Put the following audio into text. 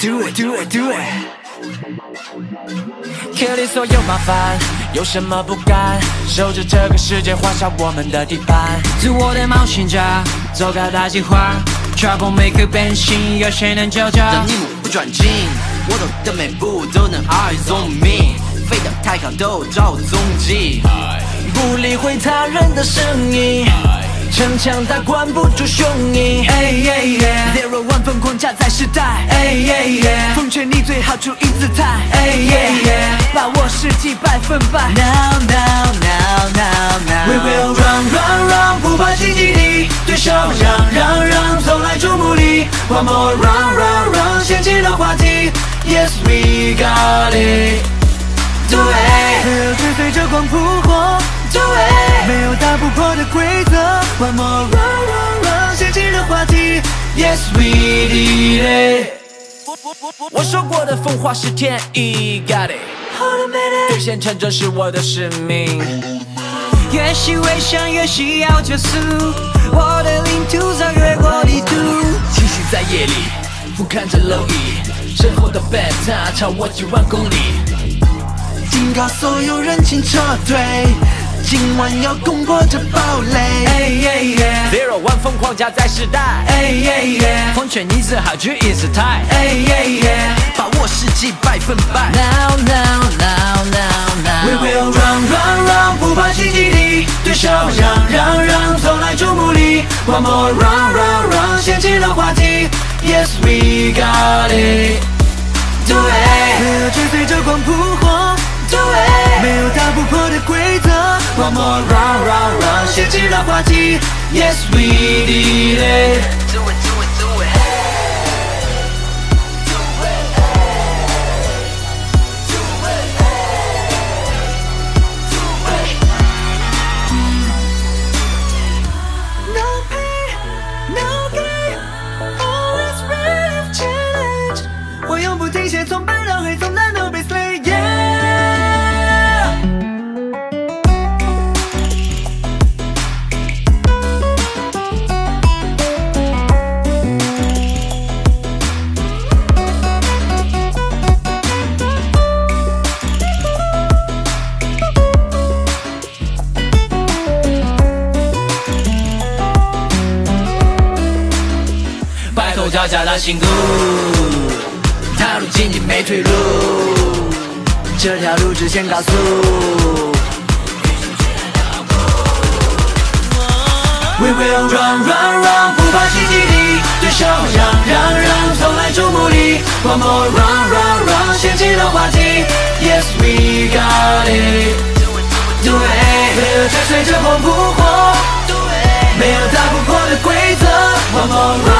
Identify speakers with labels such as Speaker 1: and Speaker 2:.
Speaker 1: Do it, do it, do it。脱离所有麻烦，有什么不甘？守着这个世界，画下我们的地盘。
Speaker 2: 做我的冒险家，做个大计划。Trouble maker 变形，有谁能救驾？
Speaker 3: 等你目不转睛，我走的每步都能 eyes on me。飞得太高都找踪迹。
Speaker 1: 不理会他人的声音。逞强他关不住雄鹰
Speaker 3: ，Zero one 疯狂加载时代，
Speaker 1: 奉劝你最好注意姿态，把握时机百分百。
Speaker 3: Now now now now
Speaker 1: now，We will run run run，不怕荆棘地，对手让让让，从来注目礼。One more run run run，掀起的话题，Yes we got it，Do it，追随着光扑火，Do it，没有打不破的规则。One more run run run，掀起的话题，Yes we did it。我说过的风化是天意，Got it。兑现成真是我的使命。
Speaker 2: 越是微想越需要加速，我的领土早越过地图。
Speaker 1: 清醒在夜里，俯瞰着蝼蚁，身后的 beta 朝我几万公里。警告所有人请撤退。今晚要攻破这堡垒，Zero One 疯狂加载时代，奉劝你只好去意识态，
Speaker 3: 把握时机百分百。
Speaker 2: Now now now now
Speaker 1: now，We will run run run，不怕荆棘地，对手让让让，从来注目礼。One more run run run，掀起了话题，Yes we got it，Do it，随着光扑火，Do it，没有打不破的规则。One more round, round, round，掀起了话题。Yes, we did it. 脚下的辛苦，踏入荆棘没退路，这条路直线高速。We will run run run，不怕荆棘地，对手让让让，从来注目礼。One more run run run，掀起了话题。Yes we got it，Do it，没有追随着风扑火，没有打不破的规则。One more run。